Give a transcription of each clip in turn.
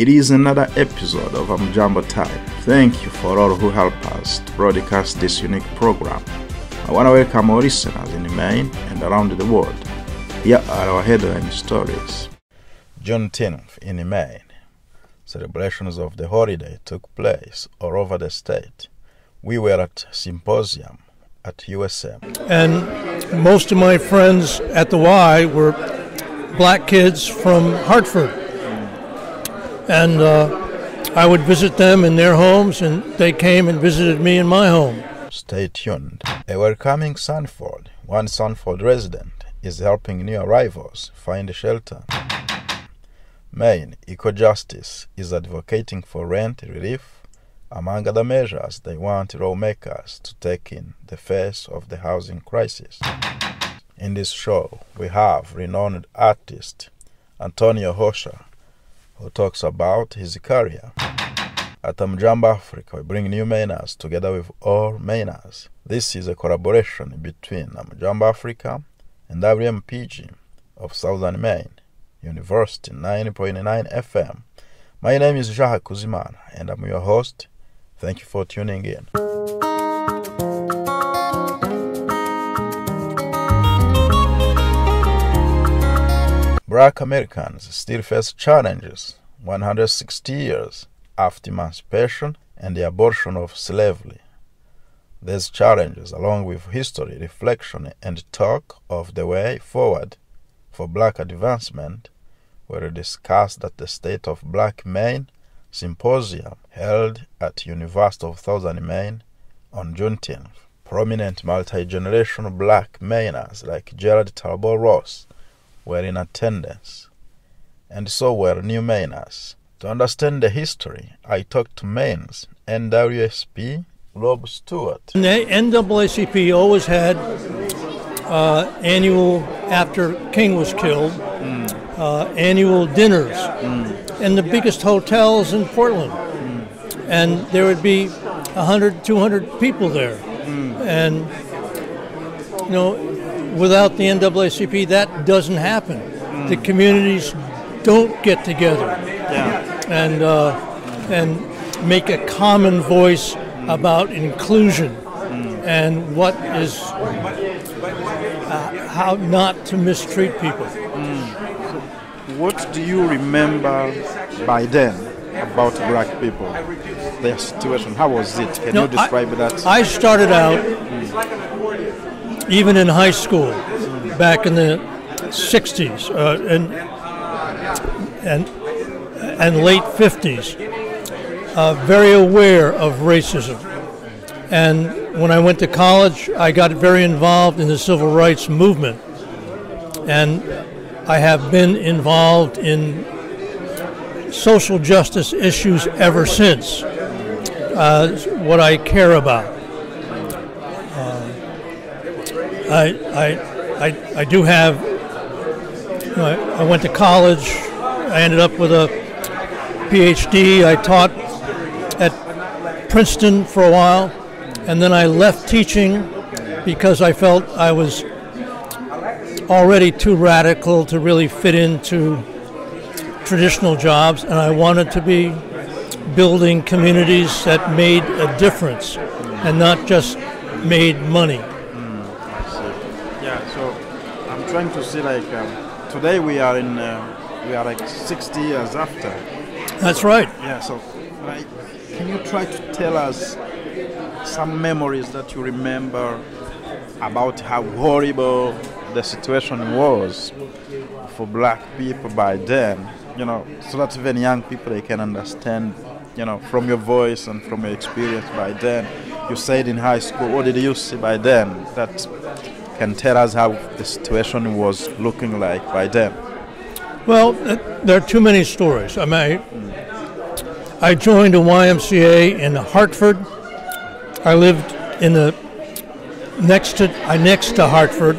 It is another episode of Amjambo Time. Thank you for all who help us to broadcast this unique program. I want to welcome our listeners in Maine and around the world. Here are our headline stories. Juneteenth in Maine. Celebrations of the holiday took place all over the state. We were at symposium at USM. And most of my friends at the Y were black kids from Hartford. And uh, I would visit them in their homes, and they came and visited me in my home. Stay tuned. A welcoming Sanford, one Sanford resident, is helping new arrivals find shelter. Maine Equal Justice is advocating for rent relief. Among other measures, they want lawmakers to take in the face of the housing crisis. In this show, we have renowned artist Antonio Rocha, who talks about his career. At Amjambo Africa, we bring new Mainers together with all Mainers. This is a collaboration between Amjambo Africa and WMPG of Southern Maine, University 9.9 FM. My name is Jaha Kuzimana, and I'm your host. Thank you for tuning in. Black Americans still face challenges 160 years after emancipation and the abortion of slavery. These challenges, along with history, reflection, and talk of the way forward for black advancement, were discussed at the State of Black Maine symposium held at University of Southern Maine on June Juneteenth. Prominent multi-generational black Mainers like Gerald Talbot Ross were in attendance, and so were new Mainers. To understand the history, I talked to Maine's NWSP Rob Stewart. The NAACP always had uh, annual, after King was killed, uh, annual dinners in the biggest hotels in Portland. And there would be 100, 200 people there. And, you know, without the NAACP, that doesn't happen. The mm. communities don't get together and uh, and make a common voice mm. about inclusion mm. and what is uh, how not to mistreat people. What do you remember by then about black people? Their situation, how was it? Can No, you describe I, that? I started out even in high school back in the 60s uh, and and and late 50s uh, very aware of racism. And when I went to college I got very involved in the civil rights movement. And I have been involved in social justice issues ever since. Uh, what I care about I, I, I, I do have. You know, I, I went to college. I ended up with a PhD. I taught at Princeton for a while, and then I left teaching because I felt I was already too radical to really fit into traditional jobs, and I wanted to be building communities that made a difference and not just made money. Yeah, so I'm trying to see like um, today we are in uh, we are like 60 years after. That's right. Yeah, so like, can you try to tell us some memories that you remember about how horrible the situation was for black people by then? You know, so that even young people they can understand. You know, from your voice and from your experience by then. You said in high school, what did you see by then? That can tell us how the situation was looking like by then. Well, uh, there are too many stories. I mean, I, I joined a YMCA in Hartford. I lived in the next to I next to Hartford,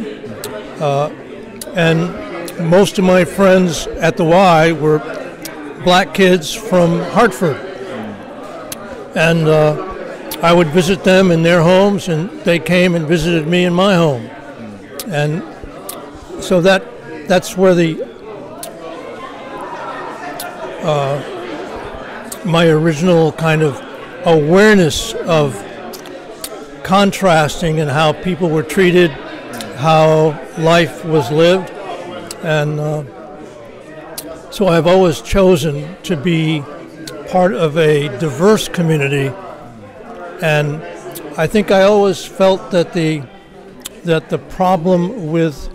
uh, and most of my friends at the Y were black kids from Hartford, and uh, I would visit them in their homes, and they came and visited me in my home, and so that that's where the my original kind of awareness of contrasting and how people were treated, how life was lived, and uh, so I've always chosen to be part of a diverse community, and I think I always felt that the that the problem with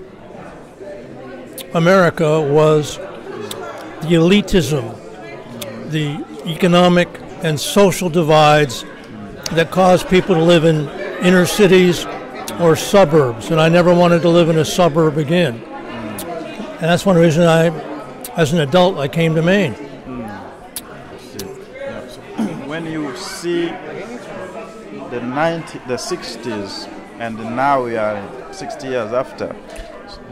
America was the elitism, the economic and social divides that caused people to live in inner cities or suburbs, and I never wanted to live in a suburb again. And that's one reason I, as an adult, I came to Maine. When you see the 90, the 60s, and now we are 60 years after,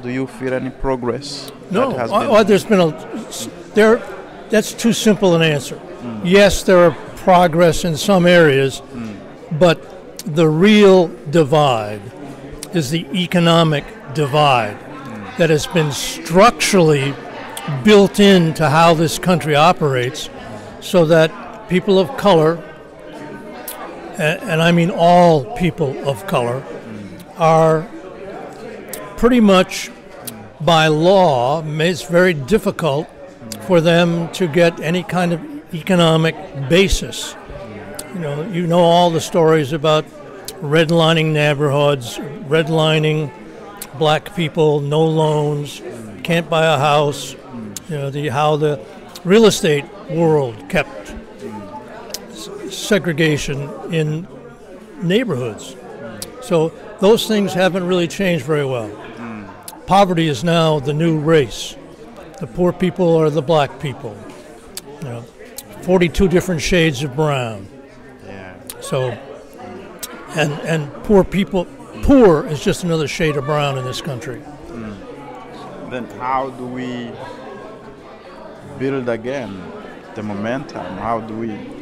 do you feel any progress? No, that has uh, been- uh, there's been a there. That's too simple an answer. Yes, there are progress in some areas, but the real divide is the economic divide that has been structurally built into how this country operates, so that people of color, and, I mean all people of color, are pretty much by law, it's very difficult for them to get any kind of economic basis. You know, you know all the stories about redlining neighborhoods, redlining black people, no loans, can't buy a house. You know, the how the real estate world kept segregation in neighborhoods. So those things haven't really changed very well. Poverty is now the new race. The poor people are the black people. You know, 42 different shades of brown. Yeah. So, and and poor people, poor is just another shade of brown in this country. Hmm. Then how do we build again the momentum? How do we?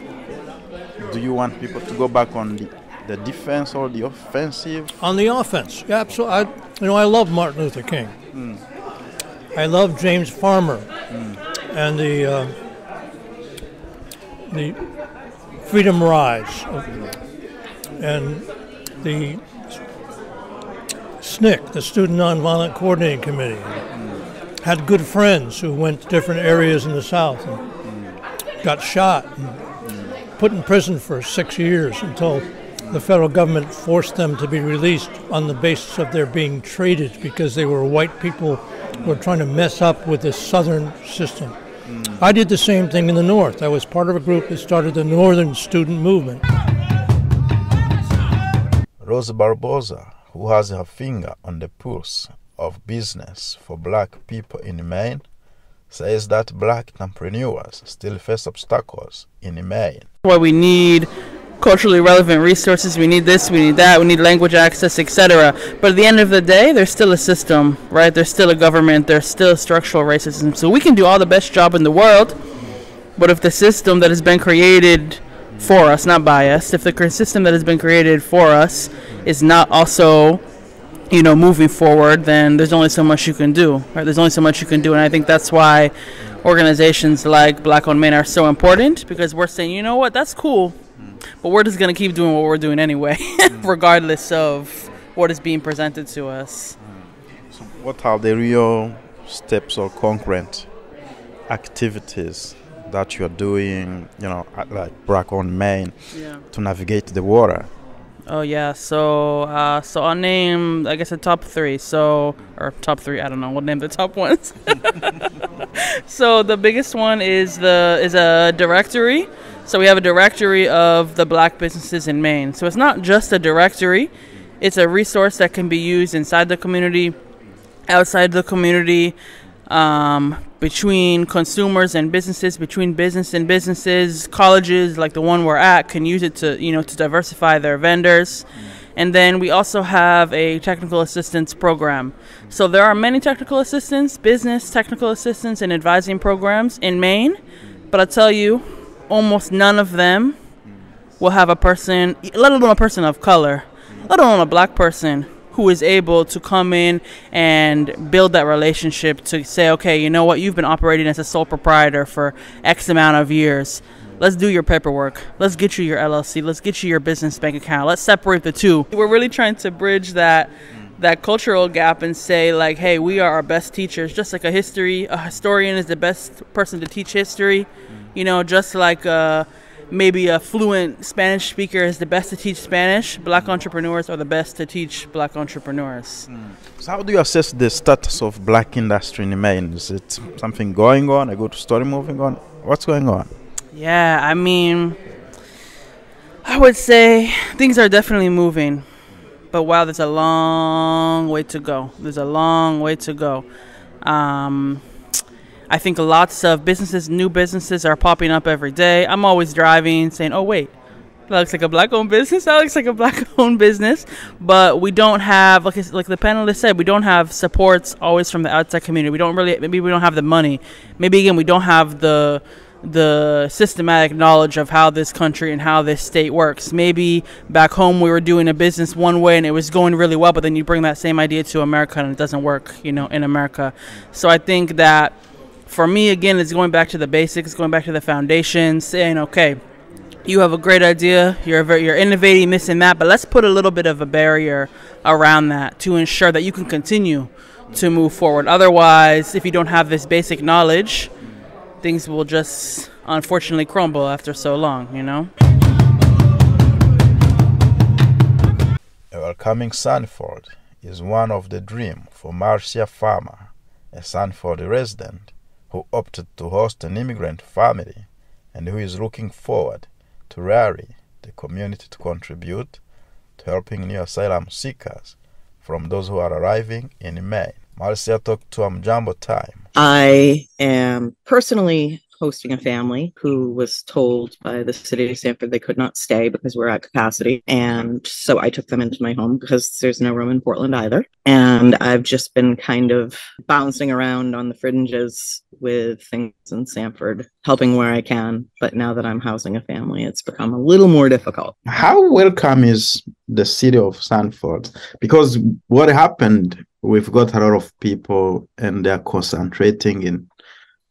Do you want people to go back on the, the defense or the offensive? On the offense, yeah, absolutely. I, you know, I love Martin Luther King. Hmm. I love James Farmer hmm. and the uh, the Freedom Rides and the SNCC, the Student Nonviolent Coordinating Committee. Hmm. Had good friends who went to different areas in the South and got shot and put in prison for six years until the federal government forced them to be released on the basis of their being traded because they were white people who were trying to mess up with the southern system. Hmm. I did the same thing in the North. I was part of a group that started the Northern Student Movement. Rosa Barboza, who has her finger on the pulse of business for black people in Maine, says that black entrepreneurs still face obstacles in Maine. why we need culturally relevant resources we need this we need that we need language access etc but at the end of the day there's still a system right? There's still a government there's still structural racism. So we can do all the best job in the world but if the system that has been created for us not by us if the system that has been created for us is not also you know moving forward then there's only so much you can do right? There's only so much you can do and i think that's why organizations like Black Owned Maine are so important because we're saying you know what? That's cool but we're just going to keep doing what we're doing anyway mm. regardless of what is being presented to us. Mm. So, what are the real steps or concrete activities that you're doing, you know, like Black Owned Maine yeah. to navigate the water? Oh yeah, so uh, so I'll name I guess the top three. So or top three, I don't know. We'll name the top ones. so the biggest one is the is a directory. So we have a directory of the black businesses in Maine. So it's not just a directory; it's a resource that can be used inside the community, outside the community, um, between consumers and businesses, between business and businesses, colleges like the one we're at can use it to you know to diversify their vendors. And then we also have a technical assistance program. So there are many technical assistance, business technical assistance, and advising programs in Maine. But I tell you, almost none of them will have a person, let alone a person of color, let alone a black person who is able to come in and build that relationship to say, okay, you know what, you've been operating as a sole proprietor for X amount of years. let's do your paperwork. Let's get you your LLC. Let's get you your business bank account. Let's separate the two. We're really trying to bridge that that cultural gap and say like, hey, we are our best teachers. Just like a history, a historian is the best person to teach history. You know, just like uh, maybe a fluent Spanish speaker is the best to teach Spanish. Black entrepreneurs are the best to teach black entrepreneurs. So how do you assess the status of black industry in Maine? Is it something going on? A good story moving on? What's going on? Yeah, I mean, I would say things are definitely moving. But wow, there's a long way to go. There's a long way to go. Um, I think lots of businesses, new businesses, are popping up every day. I'm always driving, saying, "Oh wait, that looks like a black-owned business. That looks like a black-owned business." But we don't have, like like the panelist said, we don't have supports always from the outside community. We don't really, maybe we don't have the money. Maybe again, we don't have the the systematic knowledge of how this country and how this state works. Maybe back home we were doing a business one way and it was going really well, but then you bring that same idea to America and it doesn't work, you know, in America. So I think that for me, again, it's going back to the basics, going back to the foundation, saying, okay, you have a great idea, you're you're innovating this and that, but let's put a little bit of a barrier around that to ensure that you can continue to move forward. Otherwise, if you don't have this basic knowledge, things will just unfortunately crumble after so long, you know? Welcoming Sanford is one of the dream for Marcia Farmer, a Sanford resident who opted to host an immigrant family and who is looking forward to rally the community to contribute to helping new asylum seekers from those who are arriving in Maine. Marcia talked to Amjambo Time. I am personally hosting a family who was told by the city of Sanford they could not stay because we're at capacity. And so I took them into my home because there's no room in Portland either. And I've just been kind of bouncing around on the fringes with things in Sanford, helping where I can. But now that I'm housing a family, it's become a little more difficult. How welcome is the city of Sanford? Because what happened, we've got a lot of people and they're concentrating in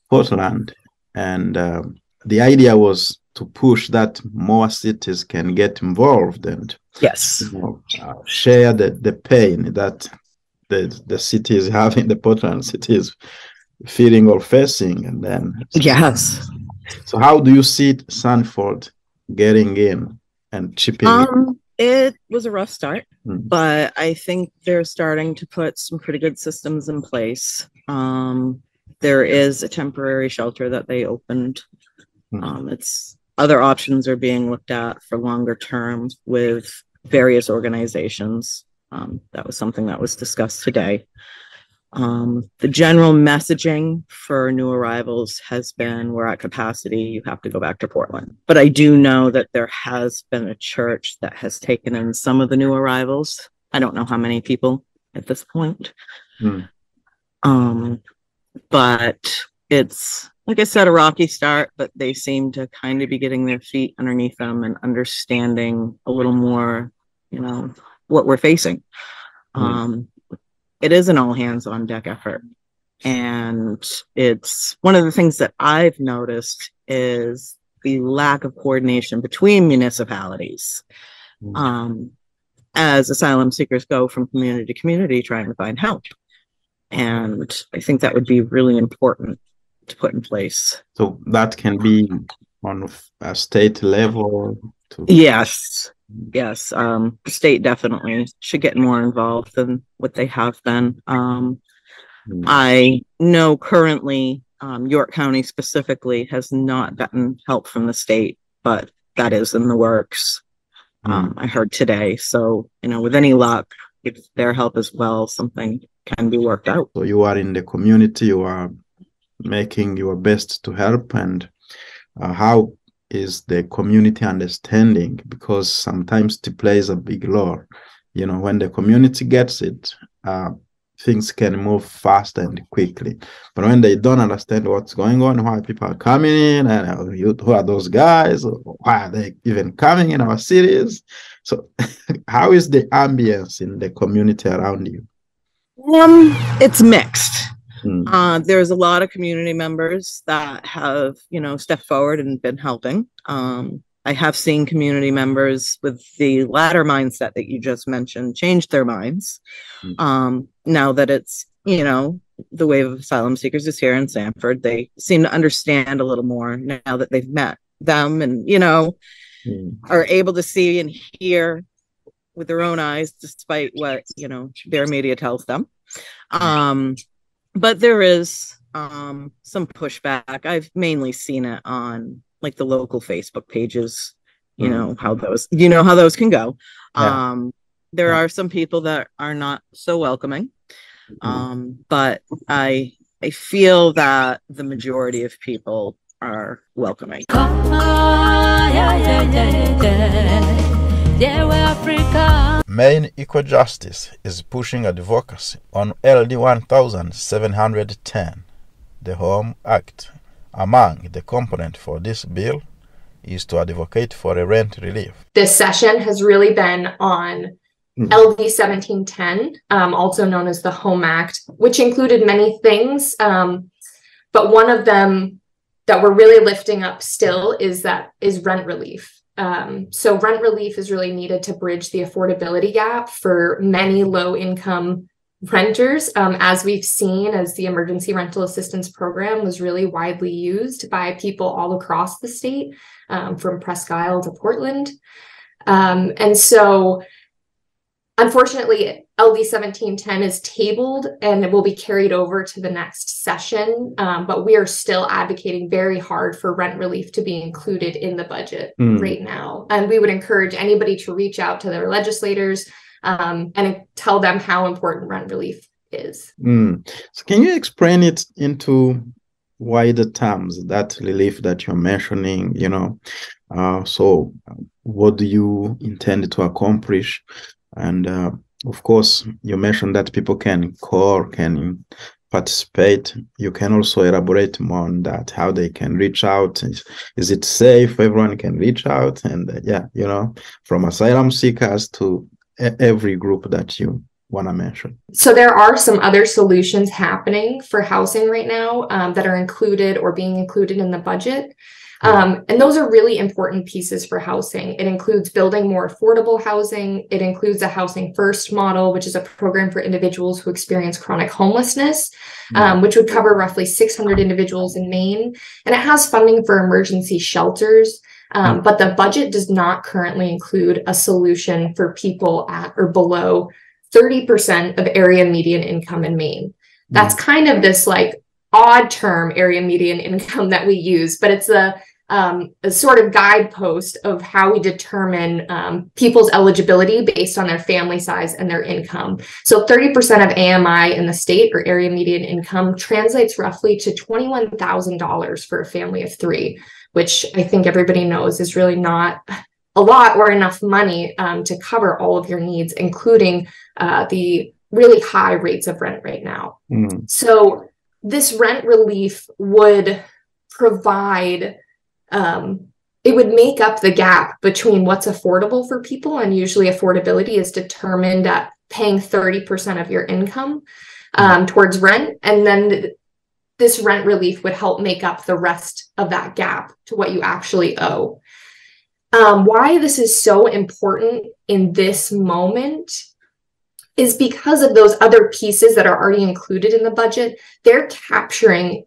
Portland and uh, the idea was to push that more cities can get involved and yes. you know, uh, share the, the pain that the the city is having the portland city is feeling or facing and then yes. So how do you see sanford getting in and chipping um, it was a rough start Hmm. but i think they're starting to put some pretty good systems in place. Um, there is a temporary shelter that they opened. Mhm. Um, it's other options are being looked at for longer term with various organizations. Um, that was something that was discussed today. Um, the general messaging for new arrivals has been we're at capacity, you have to go back to Portland. But I do know that there has been a church that has taken in some of the new arrivals. I don't know how many people at this point. Hmm. Um, but it's like I said, a rocky start, but they seem to kind of be getting their feet underneath them and understanding a little more, you know, what we're facing. Mm. Um, it is an all hands on deck effort. And it's one of the things that I've noticed is the lack of coordination between municipalities. Mm. Um, as asylum seekers go from community to community trying to find help. And I think that would be really important to put in place. so that can be on a state level to Yes. Yes. Um, the state definitely should get more involved than what they have been. Um, Mm. I know currently um, York County specifically has not gotten help from the state, but that is in the works. Um, I heard today. So, you know, with any luck, if their help as well, something can be worked out. So you are in the community, you are making your best to help. And uh, how is the community understanding? Because sometimes it plays a big role. You know, when the community gets it, uh, things can move fast and quickly. But when they don't understand what's going on, why people are coming in, and uh, you- who are those guys? Why are they even coming in our cities? So, how is the ambience in the community around you? Um, it's mixed. Mm. Uh, there's a lot of community members that have, you know, stepped forward and been helping. Um, I have seen community members with the latter mindset that you just mentioned change their minds. Mm. Um, now that it's, you know, the wave of asylum seekers is here in Sanford, they seem to understand a little more now that they've met them and, you know, Mm. are able to see and hear with their own eyes, despite what, you know, their media tells them. Um, but there is um some pushback. I've mainly seen it on like the local Facebook pages, you Mm. know, how those you know how those can go. Yeah. Um there Yeah. are some people that are not so welcoming. Mm. Um but I I feel that the majority of people are welcoming. Maine Equal Justice is pushing advocacy on LD 1710, the Home Act. Among the components for this bill is to advocate for a rent relief. this session has really been on Mm. LD 1710, um, also known as the Home Act, which included many things. Um, but one of them that we're really lifting up still is that is rent relief. Um, so rent relief is really needed to bridge the affordability gap for many low income renters. Um, as we've seen, as the emergency rental assistance program was really widely used by people all across the state, um, from Presque Isle to Portland. Um, and so, unfortunately, LD 1710 is tabled and it will be carried over to the next session. Um, but we are still advocating very hard for rent relief to be included in the budget Mm. right now. And we would encourage anybody to reach out to their legislators um, and tell them how important rent relief is. Mm. So, can you explain it into wider terms, that relief that you're mentioning? You know, uh, so what do you intend to accomplish? And uh, of course, you mentioned that people can call, can participate. You can also elaborate more on that, how they can reach out. Is, is it safe? Everyone can reach out, and uh, yeah, you know, from asylum seekers to every group that you want to mention. So there are some other solutions happening for housing right now um, that are included or being included in the budget. Um, and those are really important pieces for housing. It includes building more affordable housing. It includes a housing first model, which is a program for individuals who experience chronic homelessness, um, which would cover roughly 600 individuals in Maine. And it has funding for emergency shelters. Um, but the budget does not currently include a solution for people at or below 30% of area median income in Maine. That's kind of this like odd term area median income that we use, but it's a um, a sort of guidepost of how we determine um, people's eligibility based on their family size and their income. So 30% of AMI in the state or area median income translates roughly to $21,000 for a family of three, which I think everybody knows is really not a lot or enough money um, to cover all of your needs, including uh, the really high rates of rent right now. Mm. So this rent relief would provide um, it would make up the gap between what's affordable for people and usually affordability is determined at paying 30% of your income um, towards rent. And then th- this rent relief would help make up the rest of that gap to what you actually owe. Um, why this is so important in this moment is because of those other pieces that are already included in the budget. They're capturing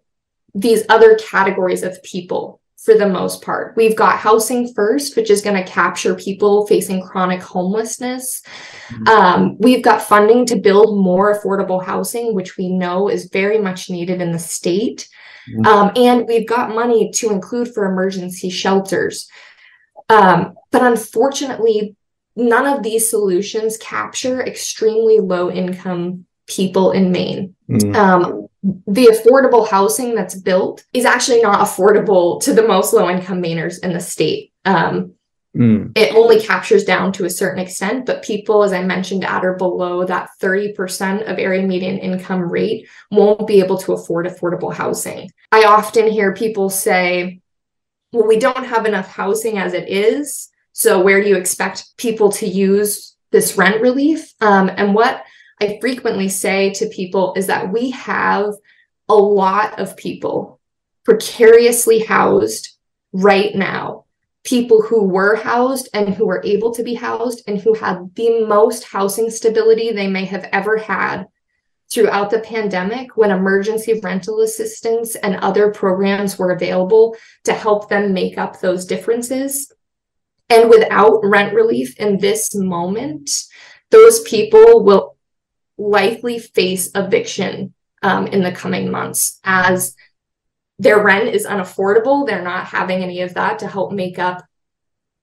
these other categories of people for the most part. We've got housing first, which is going to capture people facing chronic homelessness. Mhm. Um, we've got funding to build more affordable housing, which we know is very much needed in the state. Mhm. Um, and we've got money to include for emergency shelters. Um, but unfortunately, none of these solutions capture extremely low income people in Maine Mm. The affordable housing that's built is actually not affordable to the most low income Mainers in the state. Um, Mm. it only captures down to a certain extent, but people, as I mentioned, at or below that 30% of area median income rate won't be able to afford affordable housing. I often hear people say, well, we don't have enough housing as it is. So where do you expect people to use this rent relief? Um, and what I frequently say to people is that we have a lot of people precariously housed right now. People who were housed and who were able to be housed and who had the most housing stability they may have ever had throughout the pandemic when emergency rental assistance and other programs were available to help them make up those differences. And without rent relief in this moment, those people will likely face eviction um, in the coming months as their rent is unaffordable. They're not having any of that to help make up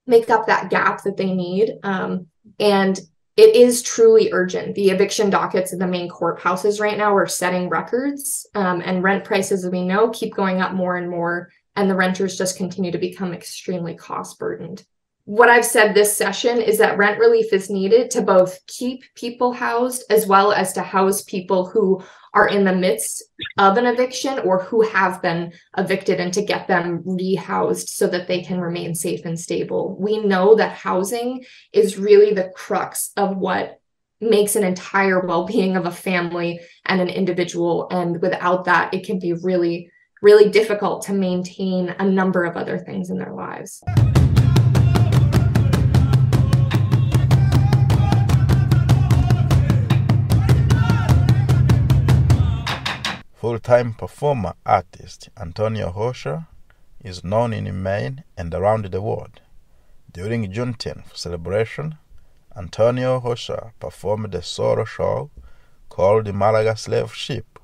make up that gap that they need. Um, and it is truly urgent. The eviction dockets in the Maine courthouses right now are setting records, um, and rent prices, as we know, keep going up more and more, and the renters just continue to become extremely cost burdened what I've said this session is that rent relief is needed to both keep people housed as well as to house people who are in the midst of an eviction or who have been evicted and to get them rehoused so that they can remain safe and stable. We know that housing is really the crux of what makes an entire well-being of a family and an individual and without that it can be really really difficult to maintain a number of other things in their lives. Full-time performer artist Antonio Rocha is known in Maine and around the world. During Juneteenth celebration, Antonio Rocha performed a solo show called the Malaga Slave Ship.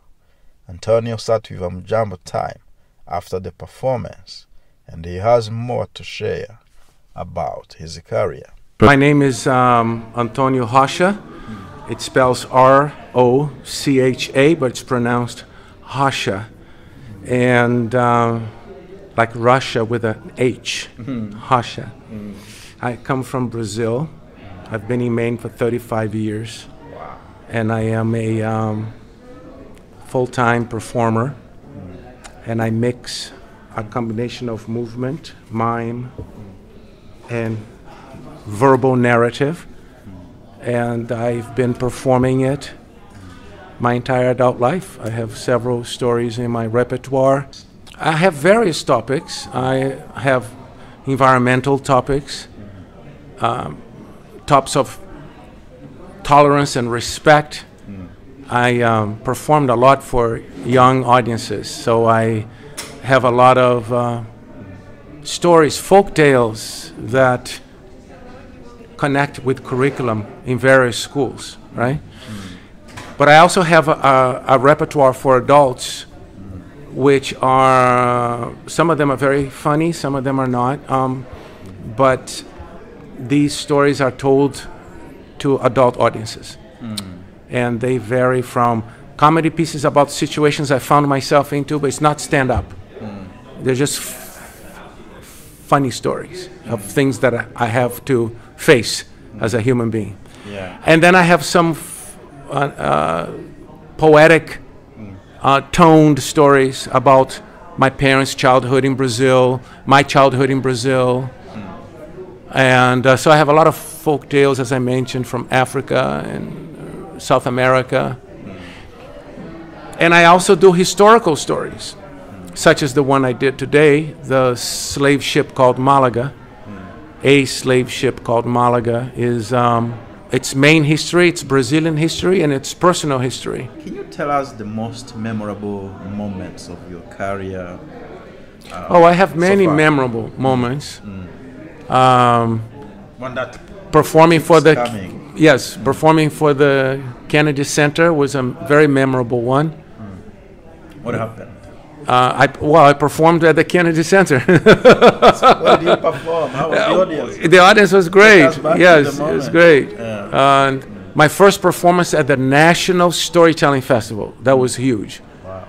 Antonio sat with Amjambo time after the performance, and he has more to share about his career. My name is um, Antonio Rocha. It spells R O C H A, but it's pronounced Hasha, and uh, like Russia with an H, mm-hmm. Hasha. Mm. I come from Brazil. I've been in Maine for 35 years, wow. and I am a um, full-time performer, mm. and I mix a combination of movement, mime, and verbal narrative, and I've been performing it my entire adult life. I have several stories in my repertoire. I have various topics. I have environmental topics, um, topics of tolerance and respect. I um, performed a lot for young audiences, so I have a lot of uh, stories, folk tales that connect with curriculum in various schools, right? But I also have a, a, a repertoire for adults, which are some of them are very funny, some of them are not. Um, but these stories are told to adult audiences, mm. and they vary from comedy pieces about situations I found myself into, but it's not stand up. Mm. They're just f- funny stories of things that I, I have to face as a human being. Yeah. And then I have some uh, uh, poetic, uh, toned stories about my parents' childhood in Brazil, my childhood in Brazil. And uh, so I have a lot of folk tales, as I mentioned, from Africa and uh, South America. And I also do historical stories, such as the one I did today the slave ship called Malaga. A slave ship called Malaga is um, its Maine history, its Brazilian history, and its personal history. Can you tell us the most memorable moments of your career? Uh, oh, I have many so memorable moments. Mm. Um, One that performing for the coming. yes, mm. performing for the Kennedy Center was a very memorable one. Mm. What happened? Uh, I, well, I performed at the Kennedy Center. Where did you perform? How was the audience? The audience was great. Yes, it was great. Yeah. And my first performance at the National Storytelling Festival. That was huge. Wow.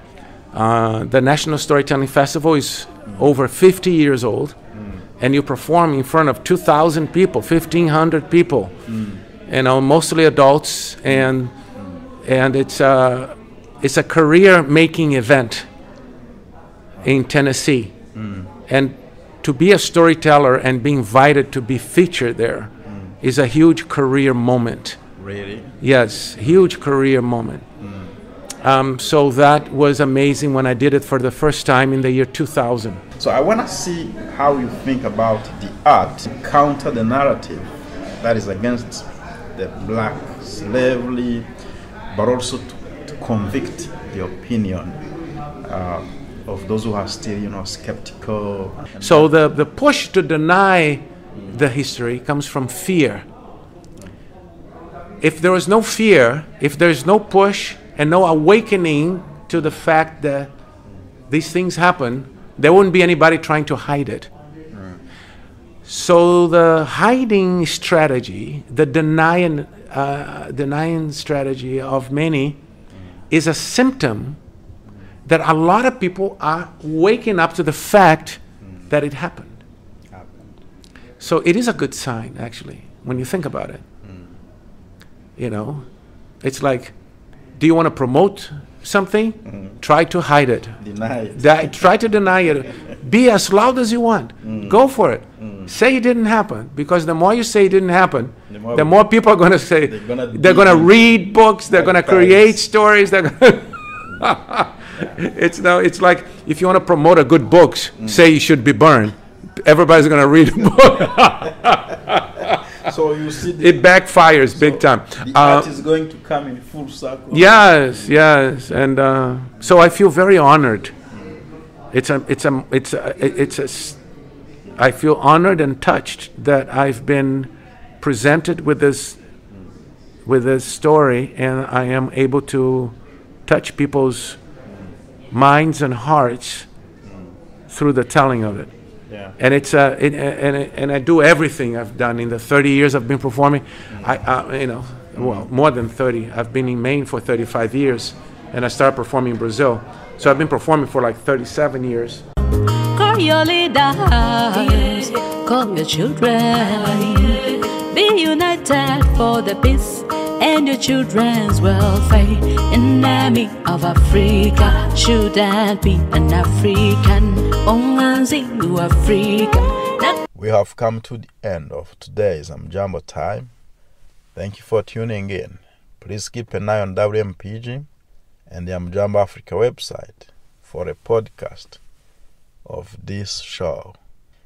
Uh, the National Storytelling Festival is mm. over 50 years old, mm. and you perform in front of 2,000 people, 1,500 people, mm. you know, mostly adults, and mm. and it's a it's a career-making event in Tennessee. Mm. And to be a storyteller and be invited to be featured there mm. is a huge career moment. Really? Yes, huge career moment. Mm. Um, so that was amazing when I did it for the first time in the year 2000. So I want to see how you think about the art to counter the narrative that is against the black slavery, but also to, to convict the opinion uh, of those who are still, you know, skeptical. So the, the push to deny the history comes from fear. If there is no fear, if there is no push and no awakening to the fact that these things happen, there wouldn't be anybody trying to hide it. So the hiding strategy, the denying, uh, denying strategy of many, is a symptom that a lot of people are waking up to the fact that it happened. So it is a good sign, actually, when you think about it. You know, it's like, do you want to promote something? Try to hide it. Deny it. That, try to deny it. Be as loud as you want. Mm. Go for it. Mm. Say it didn't happen because the more you say it didn't happen, The more the more people are going to say They're going to read books. They're going to create stories. They're gonna it's now it's like if you want to promote a good books, say you should be burned. Everybody's going to read a book. So you see, the, it backfires big time. the Uh, art is going to come in full circle. Yes, yes, and uh, so I feel very honored. It's a, it's a, it's a, it's a. s- I feel honored and touched that I've been presented with this, with this story, and I am able to touch people's minds and hearts through the telling of it. Yeah. And it's uh, it, and and I do everything I've done in the 30 years I've been performing. I, uh, you know, well, more than 30. I've been in Maine for 35 years, and I started performing in Brazil. So I've been performing for like 37 years. Call your leaders, call your children. Be united for the peace and your children's welfare. An army of Africa shouldn't be an African. You Africa. We have come to the end of today's Amjambo time. Thank you for tuning in. Please keep an eye on WMPG and the Amjambo Africa website for a podcast of this show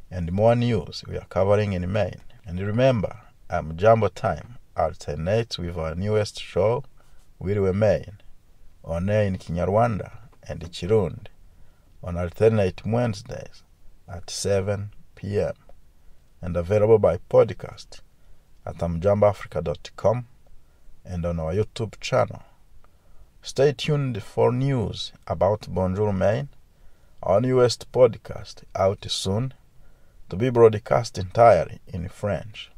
and more news we are covering in Maine. And remember, Amjambo Time alternates with our newest show, Wiriwe Maine, on air in Kinyarwanda and Chirundi on alternate Wednesdays at 7 p.m. and available by podcast at amjamboafrica.com and on our YouTube channel. Stay tuned for news about Bonjour Maine, our newest podcast out soon to be broadcast entirely in French.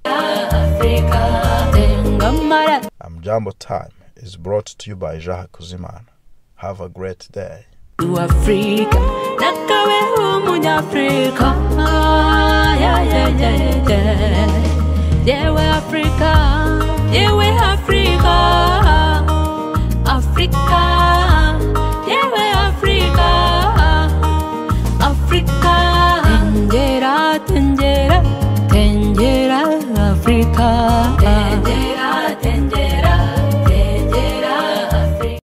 Amjambo Time is brought to you by Jaha Kuziman. Have a great day. To Africa, yeah, yeah, yeah, yeah. yeah we Africa, yeah we Africa, Africa. Africa